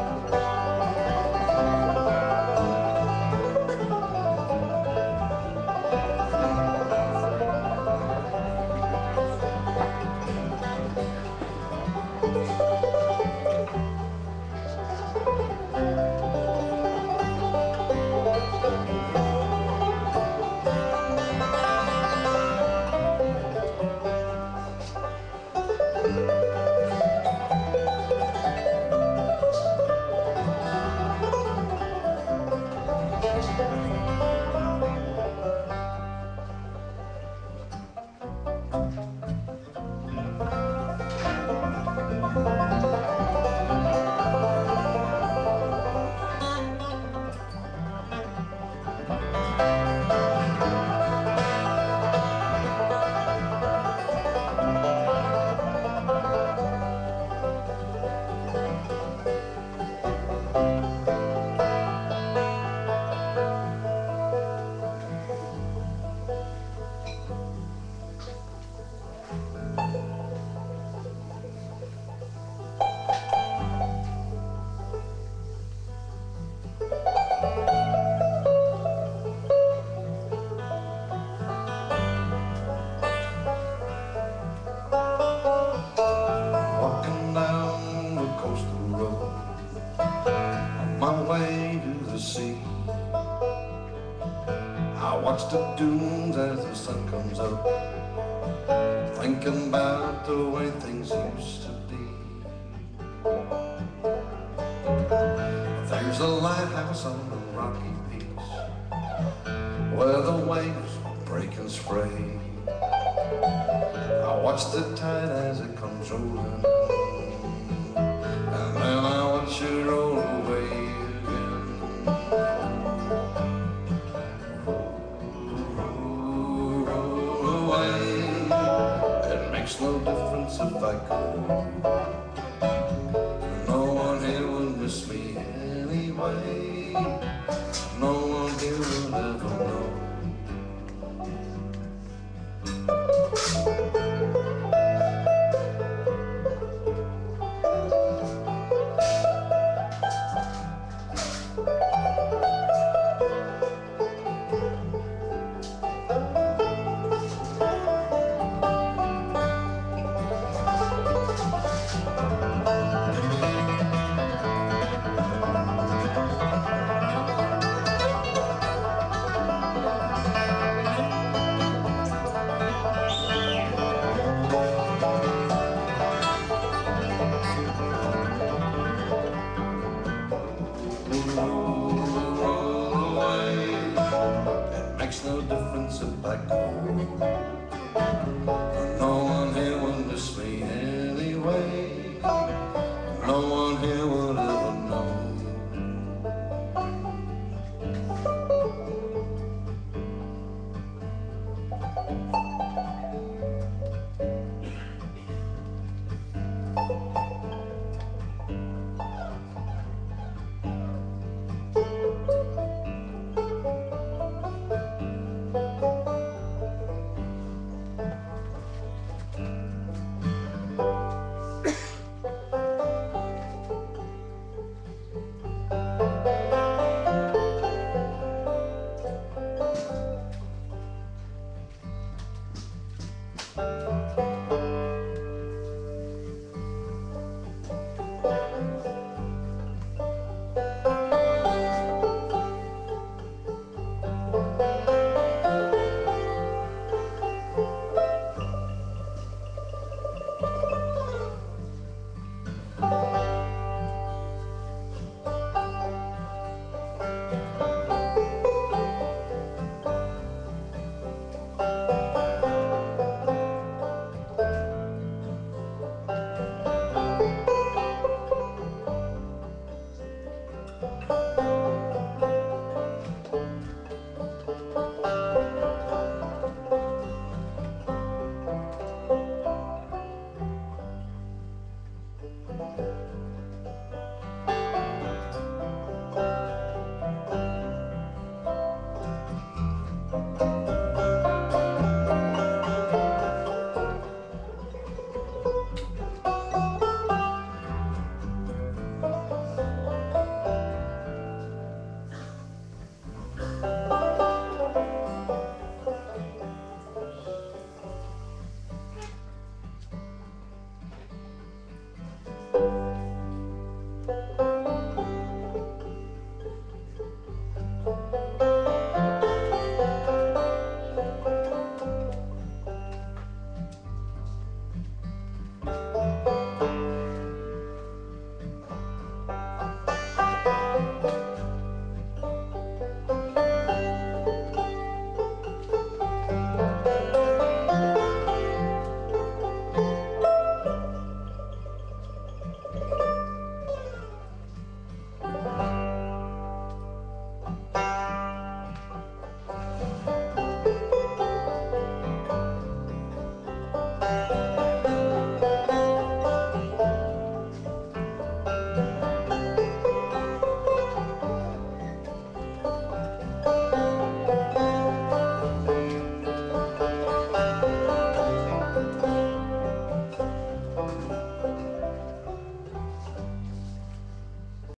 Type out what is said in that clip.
Walking dunes as the sun comes up, thinking about the way things used to be. There's a lighthouse on the rocky beach where the waves break and spray. I watch the tide as it comes rolling, no difference if I go.